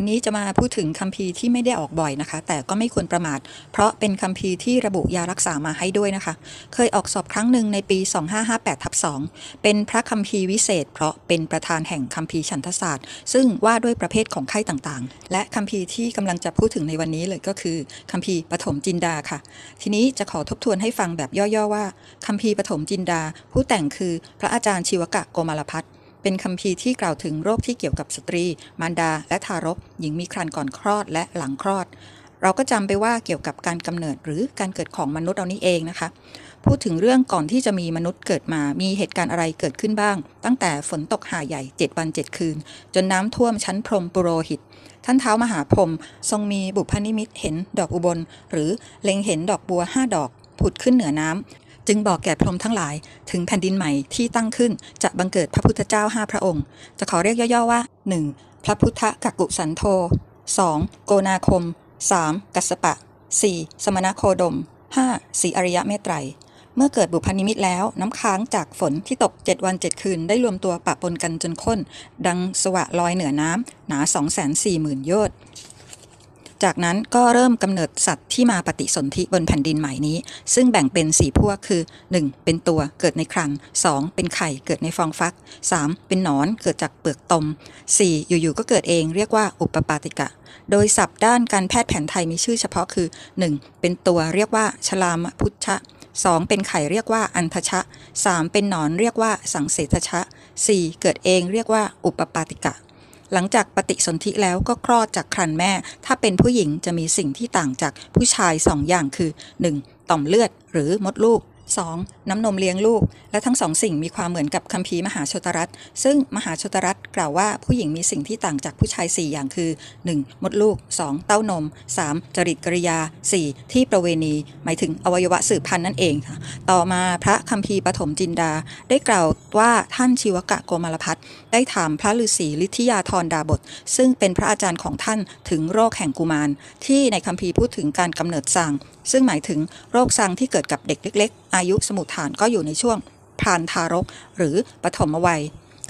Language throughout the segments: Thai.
วันนี้จะมาพูดถึงคัมภีร์ที่ไม่ได้ออกบ่อยนะคะ แต่ก็ไม่ควรประมาท เพราะเป็นคัมภีร์ที่ระบุยารักษามาให้ด้วยนะคะ เคยออกสอบครั้งหนึ่งในปี 2558ทับ2เป็นพระคัมภีร์วิเศษ เพราะเป็นประธานแห่งคัมภีร์ฉันทศาสตร์ ซึ่งว่าด้วยประเภทของไข้ต่างๆ และคัมภีร์ที่กำลังจะพูดถึงในวันนี้เลยก็คือคัมภีร์ปฐมจินดาค่ะ ทีนี้จะขอทบทวนให้ฟังแบบย่อๆว่าคัมภีร์ปฐมจินดา ผู้แต่งคือพระอาจารย์ชีวกะโกมารพัฒน์ เป็นคัมภีร์ที่กล่าวถึงโรคที่เกี่ยวกับสตรี มารดา และทารก หญิงมีครรภ์ก่อนคลอดและหลังคลอด เราก็จำไปว่าเกี่ยวกับการกำเนิดหรือการเกิดของมนุษย์เรานี่เองนะคะ พูดถึงเรื่องก่อนที่จะมีมนุษย์เกิดมา มีเหตุการณ์อะไรเกิดขึ้นบ้าง ตั้งแต่ฝนตกหาใหญ่ 7 วัน 7 คืน จนน้ำท่วมชั้นพรมปุโรหิต ท่านเท้ามหาพรมทรงมีบุพนิมิตเห็นดอกอุบล หรือเล็งเห็นดอกบัวห้าดอกผุดขึ้นเหนือน้ำ จึงบอกแก่พรหมทั้งหลายถึงแผ่นดินใหม่ที่ตั้งขึ้นจะบังเกิดพระพุทธเจ้าห้าพระองค์ จะขอเรียกย่อๆว่า 1. พระพุทธกักุสันโธ 2. โกนาคม 3. กัสสปะ 4. สมณโคดม 5. สีอริยะเมตไตร เมื่อเกิดบุพนิมิตแล้ว น้ำค้างจากฝนที่ตก 7 วัน 7 คืนได้รวมตัวปะปนกันจนข้น ดังสวะลอยเหนือน้ำหนา240,000โยชน์ จากนั้นก็เริ่มกำเนิดสัตว์ที่มาปฏิสนธิบนแผ่นดินใหม่นี้ ซึ่งแบ่งเป็น 4 พวกคือ 1. เป็นตัวเกิดในครัน 2. เป็นไข่เกิดในฟองฟัก 3. เป็นหนอนเกิดจากเปลือกตม 4. อยู่ๆก็เกิดเองเรียกว่าอุปปาติกะ โดยศัพท์ด้านการแพทย์แผนไทยมีชื่อเฉพาะคือ 1. เป็นตัวเรียกว่าชลามพุชชะ 2. เป็นไข่เรียกว่าอันทชะ 3. เป็นหนอนเรียกว่าสังเสทชะ 4. เกิดเองเรียกว่าอุปปาติกะ หลังจากปฏิสนธิแล้วก็คลอดจากครันแม่ ถ้าเป็นผู้หญิงจะมีสิ่งที่ต่างจากผู้ชาย2อย่างคือ 1. ต่อมเลือดหรือมดลูก 2. น้ำนมเลี้ยงลูก และทั้งสองสิ่งมีความเหมือนกับคัมภีร์มหาชตรัฐ ซึ่งมหาชตรัฐ กล่าวว่าผู้หญิงมีสิ่งที่ต่างจากผู้ชาย 4 อย่างคือ 1. มดลูก 2. เต้านม 3. จริตกริยา 4. ที่ประเวณี หมายถึงอวัยวะสืบพันธุ์นั่นเองค่ะต่อมาพระคัมภีร์ปฐมจินดา ได้กล่าวว่าท่านชีวกะโกมารพัฒได้ถามพระฤาษีลิทธิยาธรดาบท ซึ่งเป็นพระอาจารย์ของท่านถึงโรคแห่งกุมาร ที่ในคัมภีร์พูดถึงการกำเนิดสร้างซึ่งหมายถึงโรคซังที่เกิดกับเด็กเล็ก ๆ อายุสมุทฐานก็อยู่ในช่วงพรานทารก หรือปฐมวัย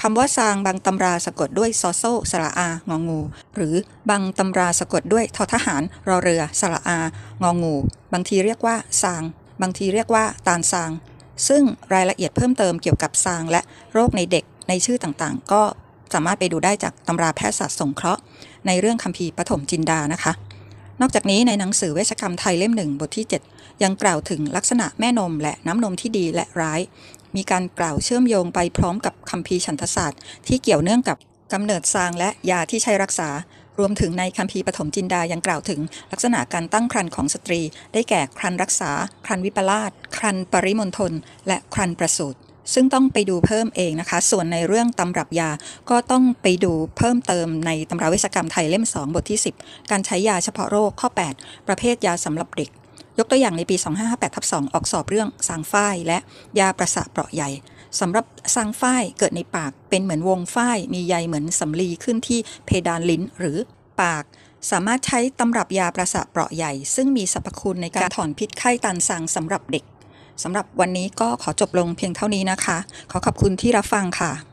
คำว่าซางบางตำราสะกดด้วยซอโซสระอา งองู หรือบางตำราสะกดด้วยทอทหาร รอเรือ สระอา งองู บางทีเรียกว่าซาง บางทีเรียกว่าตาลซาง ซึ่งรายละเอียดเพิ่มเติมเกี่ยวกับซางและโรคในเด็กในชื่อต่างๆ ก็สามารถไปดูได้จากตำราแพทยศาสตร์สงเคราะห์ ในเรื่องคัมภีร์ปฐมจินดานะคะ นอกจากนี้ในหนังสือเวชกรรมไทยเล่มหนึ่งบทที่ 7 ยังกล่าวถึงลักษณะแม่นมและน้ำนมที่ดีและร้าย มีการกล่าวเชื่อมโยงไปพร้อมกับคัมภีร์ฉันทศาสตร์ ที่เกี่ยวเนื่องกับกำเนิดซางและยาที่ใช้รักษา รวมถึงในคัมภีร์ปฐมจินดายังกล่าวถึง ลักษณะการตั้งครรภ์ของสตรี ได้แก่ครรภ์รักษา ครรภ์วิปลาสครรภ์ปริมณฑลและครรภ์ประสูติซึ่งต้องไปดูเพิ่มเองนะคะ ส่วนในเรื่องตำรับยา ก็ต้องไปดูเพิ่มเติมในตำราเวชกรรมไทยเล่ม 2 บทที่ 10 การใช้ยาเฉพาะโรคข้อ 8 ประเภทยาสำหรับเด็ก ยกตัวอย่างในปี 2558ทับ2ออกสอบเรื่องสางฝ้ายและยาประสาเปราะใหญ่สำหรับสางฝ้ายเกิดในปากเป็นเหมือนวงฝ้ายมีใยเหมือนสำลีขึ้นที่เพดานลิ้นหรือปาก สามารถใช้ตำรับยาประสาเปราะใหญ่ ซึ่งมีสรรพคุณในการถอนพิษไข้ตันซางสำหรับเด็กสำหรับวันนี้ก็ขอจบลงเพียงเท่านี้นะคะ ขอขอบคุณที่รับฟังค่ะ